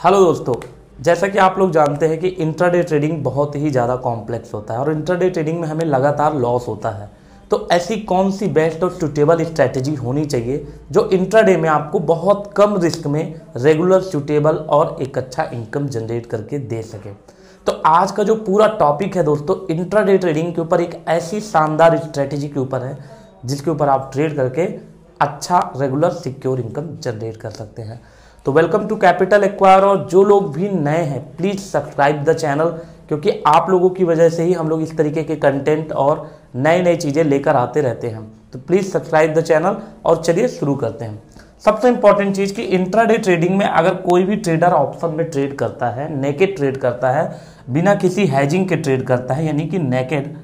Hello दोस्तों, जैसा कि आप लोग जानते हैं कि इंट्राडे ट्रेडिंग बहुत ही ज़्यादा कॉम्प्लेक्स होता है और इंट्राडे ट्रेडिंग में हमें लगातार लॉस होता है। तो ऐसी कौन सी बेस्ट और सुटेबल स्ट्रैटेजी होनी चाहिए जो इंट्राडे में आपको बहुत कम रिस्क में रेगुलर सुटेबल और एक अच्छा इनकम जनरेट करके दे सके। तो आज का जो पूरा टॉपिक है दोस्तों इंट्राडे ट्रेडिंग के ऊपर एक ऐसी शानदार स्ट्रैटेजी के ऊपर है, जिसके ऊपर आप ट्रेड करके अच्छा रेगुलर सिक्योर इनकम जनरेट कर सकते हैं। तो वेलकम टू कैपिटल एक्वायर और जो लोग भी नए हैं प्लीज़ सब्सक्राइब द चैनल क्योंकि आप लोगों की वजह से ही हम लोग इस तरीके के कंटेंट और नए नए चीज़ें लेकर आते रहते हैं। तो प्लीज़ सब्सक्राइब द चैनल और चलिए शुरू करते हैं। सबसे इंपॉर्टेंट चीज़ कि इंट्राडे ट्रेडिंग में अगर कोई भी ट्रेडर ऑप्शन में ट्रेड करता है नेकेड ट्रेड करता है, बिना किसी हैजिंग के ट्रेड करता है, यानी कि नेकेड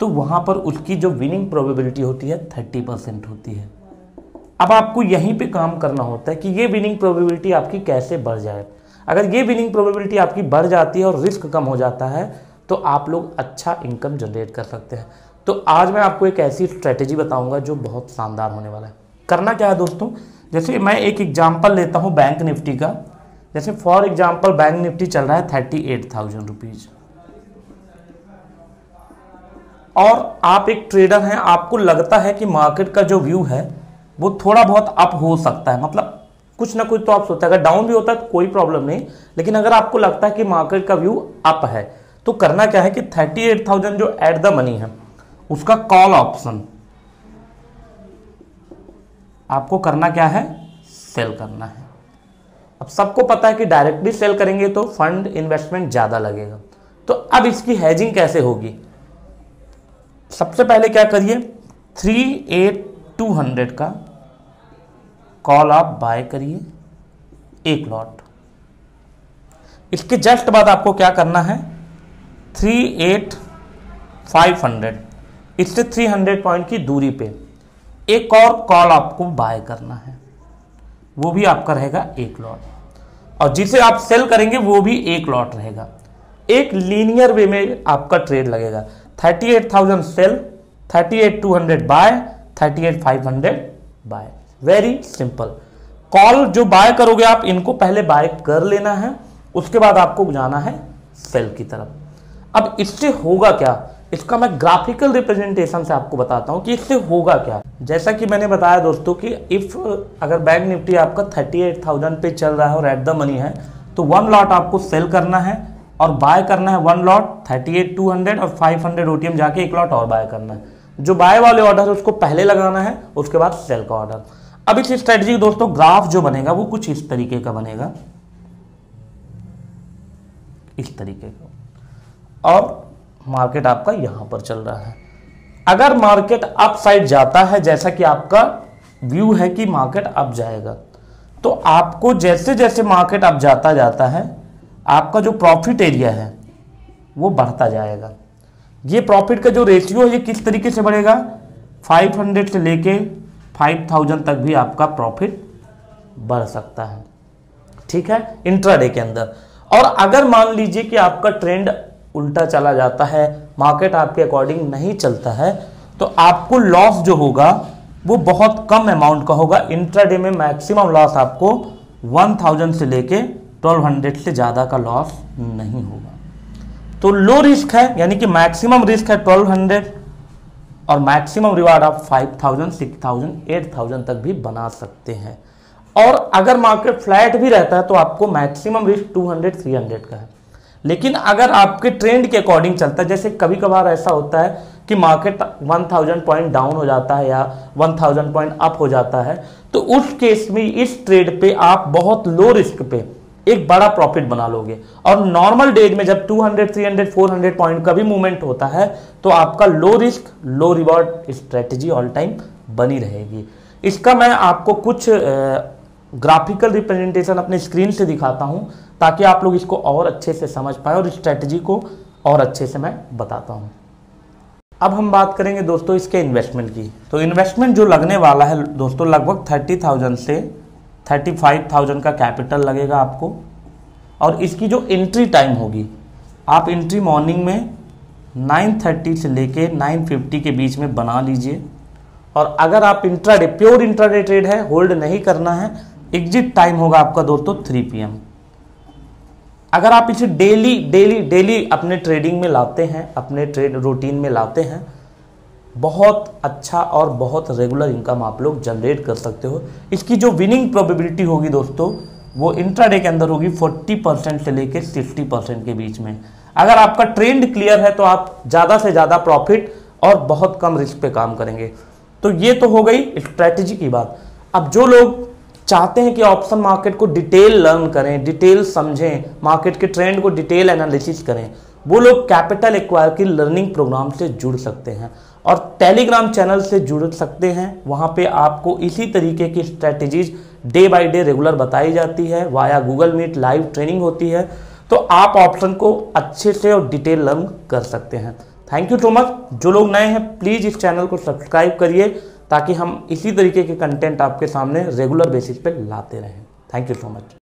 तो वहाँ पर उसकी जो विनिंग प्रोबेबिलिटी होती है थर्टी परसेंट होती है। अब आपको यहीं पे काम करना होता है कि ये विनिंग प्रोबेबिलिटी आपकी कैसे बढ़ जाए। अगर ये विनिंग प्रोबेबिलिटी आपकी बढ़ जाती है और रिस्क कम हो जाता है तो आप लोग अच्छा इनकम जनरेट कर सकते हैं। तो आज मैं आपको एक ऐसी स्ट्रेटेजी बताऊँगा जो बहुत शानदार होने वाला है। करना क्या है दोस्तों? जैसे मैं एक एग्ज़ाम्पल लेता हूँ बैंक निफ्टी का। जैसे फॉर एग्ज़ाम्पल बैंक निफ्टी चल रहा है थर्टी एट थाउज़ेंड रुपीज़ और आप एक ट्रेडर हैं, आपको लगता है कि मार्केट का जो व्यू है वो थोड़ा बहुत अप हो सकता है। मतलब कुछ ना कुछ तो आप सोचते हैं। अगर डाउन भी होता है तो कोई प्रॉब्लम नहीं। लेकिन अगर आपको लगता है कि मार्केट का व्यू अप है तो करना क्या है कि थर्टी एट थाउज़ेंड जो एट द मनी है, उसका कॉल ऑप्शन आपको करना क्या है? सेल करना है। अब सबको पता है कि डायरेक्टली सेल करेंगे तो फंड इन्वेस्टमेंट ज़्यादा लगेगा। तो अब इसकी हैजिंग कैसे होगी? सबसे पहले क्या करिए? थ्री एट टू हंड्रेड का कॉल आप बाय करिए, एक लॉट। इसके जस्ट बाद आपको क्या करना है? थ्री एट फाइव हंड्रेड इससे थ्री हंड्रेड पॉइंट की दूरी पे एक और कॉल आपको बाय करना है। वो भी आपका रहेगा एक लॉट। और जिसे आप सेल करेंगे, वो भी एक लॉट रहेगा। एक लीनियर वे में आपका ट्रेड लगेगा। Thirty eight thousand sell thirty eight two hundred buy thirty eight five hundred buy. Very simple call जो बाय करोगे आप इनको पहले बाय कर लेना है उसके बाद आपको जाना है सेल की तरफ़। अब इससे होगा क्या? इसका मैं ग्राफिकल रिप्रेजेंटेशन से आपको बताता हूँ कि इससे होगा क्या। जैसा कि मैंने बताया दोस्तों कि इफ़ अगर बैंक निफ्टी आपका 38,000 पे चल रहा है और एट द मनी है तो वन लॉट आपको सेल करना है और बाय करना है वन लॉट 38,200 और 500 ओटीएम जाके एक लॉट और बाय करना है। जो बाय वाले ऑर्डर है उसको पहले लगाना है उसके बाद सेल का ऑर्डर अब इस स्ट्रेटजी दोस्तों ग्राफ जो बनेगा वो कुछ इस तरीके का बनेगा। इस तरीके का। और मार्केट आपका यहाँ पर चल रहा है। अगर मार्केट अप साइड जाता है, जैसा कि आपका व्यू है कि मार्केट अप जाएगा तो आपको जैसे जैसे मार्केट अप जाता जाता है, आपका जो प्रॉफिट एरिया है, वो बढ़ता जाएगा। ये प्रॉफिट का जो रेशियो है, ये किस तरीके से बढ़ेगा? 500 से लेके 5000 तक भी आपका प्रॉफिट बढ़ सकता है। ठीक है? इंट्राडे के अंदर। और अगर मान लीजिए कि आपका ट्रेंड उल्टा चला जाता है, मार्केट आपके अकॉर्डिंग नहीं चलता है तो आपको लॉस जो होगा, वो बहुत कम अमाउंट का होगा। इंट्राडे में मैक्सिमम लॉस आपको 1000 से लेके 1200 से ज़्यादा का लॉस नहीं होगा। तो लो रिस्क है, यानी कि मैक्सिमम रिस्क है 1200 और मैक्सिमम रिवार्ड आप 5000, 6000, 8000 तक भी बना सकते हैं। और अगर मार्केट फ्लैट भी रहता है तो आपको मैक्सिमम रिस्क 200, 300 का है। लेकिन अगर आपके ट्रेंड के अकॉर्डिंग चलता है जैसे कभी कभार ऐसा होता है कि मार्केट 1000 पॉइंट डाउन हो जाता है या 1000 पॉइंट अप हो जाता है तो उस केस में इस ट्रेड पे आप बहुत लो रिस्क पे एक बड़ा प्रॉफिट बना लोगे। और नॉर्मल डेज़ में जब 200, 300, 400 पॉइंट का भी मूवमेंट होता है तो आपका low risk low reward strategy all time बनी रहेगी। इसका मैं आपको कुछ ग्राफिकल रिप्रेजेंटेशन अपने स्क्रीन से दिखाता हूँ ताकि आप लोग इसको और अच्छे से समझ पाए और स्ट्रेटजी को और अच्छे से मैं बताता हूँ। अब हम बात करेंगे दोस्तों इसके इन्वेस्टमेंट की। तो इन्वेस्टमेंट जो लगने वाला है दोस्तों लगभग थर्टी थाउज़ेंड से थर्टी फाइव थाउज़ेंड का कैपिटल लगेगा आपको। और इसकी जो एंट्री टाइम होगी, आप एंट्री मॉर्निंग में 9:30 से लेके 9:50 के बीच में बना लीजिए। और अगर आप इंट्राडे प्योर इंट्राडे ट्रेड है होल्ड नहीं करना है एग्जिट टाइम होगा आपका दोस्तों 3 पीएम अगर आप इसे डेली डेली डेली अपने ट्रेडिंग में लाते हैं, अपने ट्रेड रूटीन में लाते हैं बहुत अच्छा और बहुत रेगुलर इनकम आप लोग जनरेट कर सकते हो। इसकी जो विनिंग प्रोबेबिलिटी होगी दोस्तों, वो इंट्राडे के अंदर होगी 40 परसेंट से लेकर 60 परसेंट के बीच में। अगर आपका ट्रेंड क्लियर है तो आप ज़्यादा से ज़्यादा प्रॉफिट और बहुत कम रिस्क पे काम करेंगे। तो ये तो हो गई स्ट्रैटेजी की बात। अब जो लोग चाहते हैं कि ऑप्शन मार्केट को डिटेल लर्न करें डिटेल समझें मार्केट के ट्रेंड को डिटेल एनालिसिस करें, वो लोग कैपिटल एक्वायर की लर्निंग प्रोग्राम से जुड़ सकते हैं। और टेलीग्राम चैनल से जुड़ सकते हैं। वहाँ पे आपको इसी तरीके की strategies day by day regular बताई जाती है। Via Google Meet live training होती है। तो आप ऑप्शन को अच्छे से और डिटेल लर्न कर सकते हैं। थैंक यू सो मच जो लोग नए हैं प्लीज़ इस चैनल को सब्सक्राइब करिए ताकि हम इसी तरीके के कंटेंट आपके सामने रेगुलर बेसिस पे लाते रहें। Thank you so much